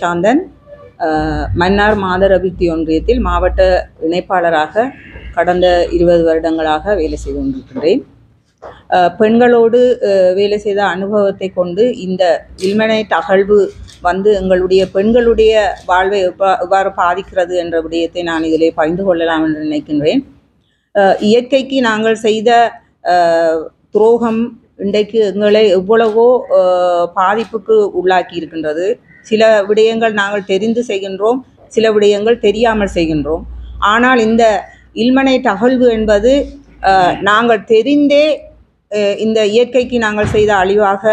சாந்தன் மன்னார் மாதரபித்தி ஒன்றியத்தில் மாவட்ட இணைப்பாளராக கடந்த இருபது வருடங்களாக வேலை செய்து கொண்டிருக்கின்றேன். பெண்களோடு வேலை செய்த அனுபவத்தை கொண்டு இந்த இல்மனை அகழ்வு வந்து எங்களுடைய பெண்களுடைய வாழ்வை எவ்வாறு பாதிக்கிறது என்ற விடயத்தை நான் இதிலே பகிர்ந்து கொள்ளலாம் என்று நினைக்கின்றேன். இயற்கைக்கு நாங்கள் செய்த துரோகம் இன்றைக்கு எங்களை எவ்வளவோ பாதிப்புக்கு உள்ளாக்கி இருக்கின்றது. சில விடயங்கள் நாங்கள் தெரிந்து செய்கின்றோம் சில விடயங்கள் தெரியாமல் செய்கின்றோம். ஆனால் இந்த இல்மனை தகழ்வு என்பது நாங்கள் தெரிந்தே இந்த இயற்கைக்கு நாங்கள் செய்த அழிவாக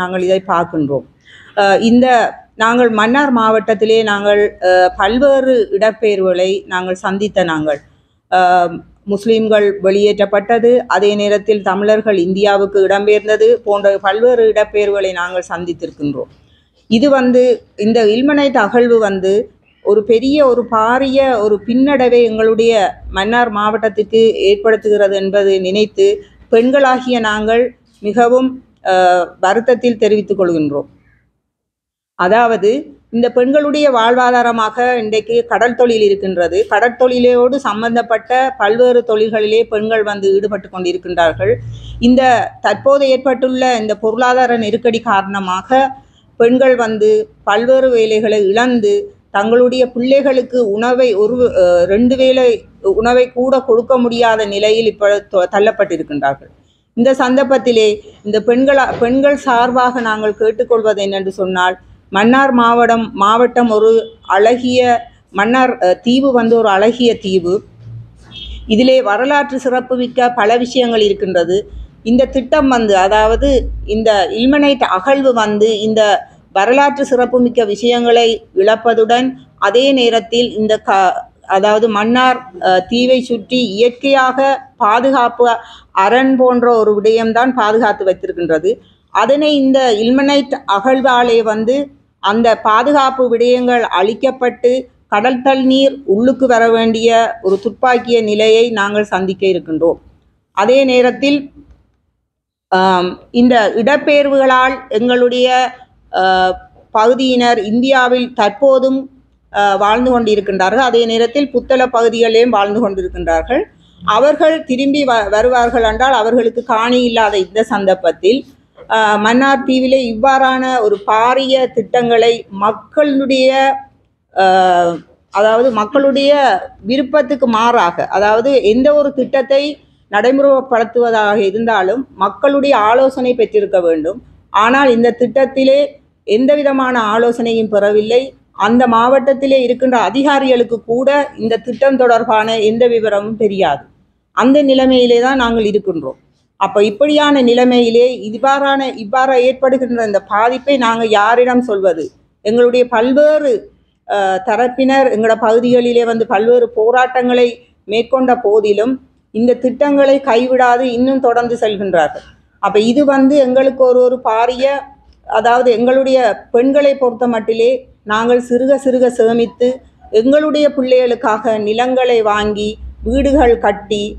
நாங்கள் இதை பார்க்கின்றோம். இந்த நாங்கள் மன்னார் மாவட்டத்திலே நாங்கள் பல்வேறு இடப்பெயர்வுகளை நாங்கள் சந்தித்த நாங்கள். முஸ்லீம்கள் வெளியேற்றப்பட்டது அதே நேரத்தில் தமிழர்கள் இந்தியாவுக்கு இடம்பெயர்ந்தது போன்ற பல்வேறு இடப்பெயர்வுகளை நாங்கள் சந்தித்திருக்கின்றோம். இது வந்து இந்த இல்மனை தகழ்வு வந்து ஒரு பெரிய ஒரு பாரிய ஒரு பின்னடைவை எங்களுடைய மன்னார் மாவட்டத்திற்கு ஏற்படுத்துகிறது என்பதை நினைத்து பெண்களாகிய நாங்கள் மிகவும் வருத்தத்தில் தெரிவித்துக் கொள்கின்றோம். அதாவது இந்த பெண்களுடைய வாழ்வாதாரமாக இன்றைக்கு கடல் தொழில் இருக்கின்றது. கடற்தொழிலோடு சம்பந்தப்பட்ட பல்வேறு தொழில்களிலே பெண்கள் வந்து ஈடுபட்டு கொண்டிருக்கின்றார்கள். இந்த தற்போது ஏற்பட்டுள்ள இந்த பொருளாதார நெருக்கடி காரணமாக பெண்கள் வந்து பல்வேறு வேலைகளை இழந்து தங்களுடைய பிள்ளைகளுக்கு உணவை ஒரு ரெண்டு வேளை உணவை கூட கொடுக்க முடியாத நிலையில் இப்போ தள்ளப்பட்டிருக்கின்றார்கள். இந்த சந்தர்ப்பத்திலே இந்த பெண்களா பெண்கள் சார்பாக நாங்கள் கேட்டுக்கொள்வது என்னென்று சொன்னால் மன்னார் மாவட்டம் மாவட்டம் ஒரு அழகிய மன்னார் தீவு வந்து ஒரு அழகிய தீவு. இதிலே வரலாற்று சிறப்புமிக்க பல விஷயங்கள் இருக்கின்றது. இந்த திட்டம் வந்து அதாவது இந்த இல்மனைட் அகழ்வு வந்து இந்த வரலாற்று சிறப்புமிக்க விஷயங்களை இழப்பதுடன் அதே நேரத்தில் இந்த க அதாவது மன்னார் தீவை சுற்றி இயற்கையாக பாதுகாப்பு அரண் போன்ற ஒரு விடயம்தான் பாதுகாத்து வைத்திருக்கின்றது. அதனை இந்த இல்மனைட் அகழ்வாலே வந்து அந்த பாதுகாப்பு விடயங்கள் அழிக்கப்பட்டு கடல் நீர் உள்ளுக்கு வர வேண்டிய ஒரு துப்பாக்கிய நிலையை நாங்கள் சந்திக்க இருக்கின்றோம். அதே நேரத்தில் இந்த இடப்பெயர்வுகளால் எங்களுடைய பகுதியினர் இந்தியாவில் தற்போதும் வாழ்ந்து கொண்டிருக்கின்றார்கள். அதே நேரத்தில் புத்தள பகுதிகளிலும் வாழ்ந்து கொண்டிருக்கின்றார்கள். அவர்கள் திரும்பி வ வருவார்கள் என்றால் அவர்களுக்கு காணி இல்லாத இந்த சந்தர்ப்பத்தில் மன்னார் தீவிலே இவ்வாறான ஒரு பாரிய திட்டங்களை மக்களுடைய அதாவது மக்களுடைய விருப்பத்துக்கு மாறாக அதாவது எந்த ஒரு திட்டத்தை நடைமுறைப்படுத்துவதாக இருந்தாலும் மக்களுடைய ஆலோசனை பெற்றிருக்க வேண்டும். ஆனால் இந்த திட்டத்திலே எந்த விதமான ஆலோசனையும் பெறவில்லை. அந்த மாவட்டத்திலே இருக்கின்ற அதிகாரிகளுக்கு கூட இந்த திட்டம் தொடர்பான எந்த விவரமும் தெரியாது. அந்த நிலைமையிலே தான் நாங்கள் இருக்கின்றோம். அப்போ இப்படியான நிலைமையிலே இவ்வாறான இவ்வாறு ஏற்படுகின்ற இந்த பாதிப்பை நாங்கள் யாரிடம் சொல்வது? எங்களுடைய பல்வேறு தரப்பினர் எங்களோட பகுதிகளிலே வந்து பல்வேறு போராட்டங்களை மேற்கொண்ட போதிலும் இந்த திட்டங்களை கைவிடாது இன்னும் தொடர்ந்து செல்கின்றார்கள். அப்போ இது வந்து எங்களுக்கு ஒரு ஒரு பாரிய அதாவது எங்களுடைய பெண்களை பொறுத்த மட்டிலே நாங்கள் சிறுக சிறுக சேமித்து எங்களுடைய பிள்ளைகளுக்காக நிலங்களை வாங்கி வீடுகள் கட்டி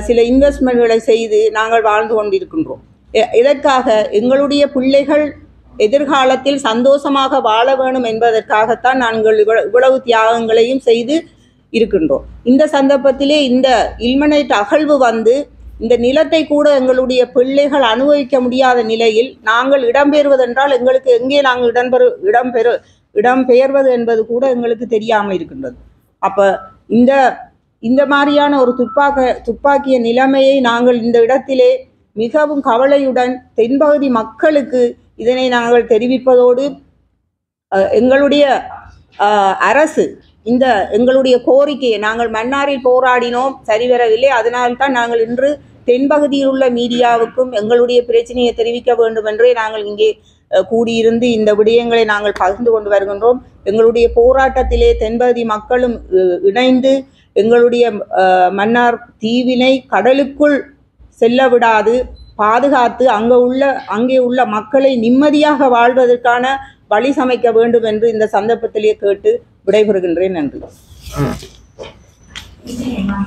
சில இன்வெஸ்ட்மெண்ட்களை செய்து நாங்கள் வாழ்ந்து கொண்டிருக்கின்றோம். எ- இதற்காக எங்களுடைய பிள்ளைகள் எதிர்காலத்தில் சந்தோஷமாக வாழ வேணும் என்பதற்காகத்தான் நாங்கள் இவ்வளவு தியாகங்களையும் செய்து இருக்கின்றோம். இந்த சந்தர்ப்பத்திலே இந்த இல்மனைட் அகழ்வு வந்து இந்த நிலத்தை கூட எங்களுடைய பிள்ளைகள் அனுபவிக்க முடியாத நிலையில் நாங்கள் இடம்பெறுவதென்றால் எங்களுக்கு எங்கே நாங்கள் இடம்பெறு இடம்பெறு இடம்பெயர்வது என்பது கூட எங்களுக்கு தெரியாமல் இருக்கின்றது. அப்போ இந்த இந்த மாதிரியான ஒரு துப்பாக்க துப்பாக்கிய நிலைமையை நாங்கள் இந்த இடத்திலே மிகவும் கவலையுடன் தென்பகுதி மக்களுக்கு இதனை நாங்கள் தெரிவிப்பதோடு எங்களுடைய அரசு இந்த எங்களுடைய கோரிக்கையை நாங்கள் மன்னாரில் போராடினோம் சரிவரவில்லை. அதனால்தான் நாங்கள் இன்று தென்பகுதியில் உள்ள மீடியாவுக்கும் எங்களுடைய பிரச்சனையை தெரிவிக்க வேண்டும் என்றே நாங்கள் இங்கே கூடியிருந்து இந்த விடயங்களை நாங்கள் பகிர்ந்து கொண்டு வருகின்றோம். எங்களுடைய போராட்டத்திலே தென்பகுதி மக்களும் இணைந்து எங்களுடைய மன்னார் தீவினை கடலுக்குள் செல்ல விடாது பாதுகாத்து அங்கே உள்ள அங்கே உள்ள மக்களை நிம்மதியாக வாழ்வதற்கான வழி சமைக்க வேண்டும் என்று இந்த சந்தர்ப்பத்திலே கேட்டு விடைபெறுகின்றேன் நன்றி.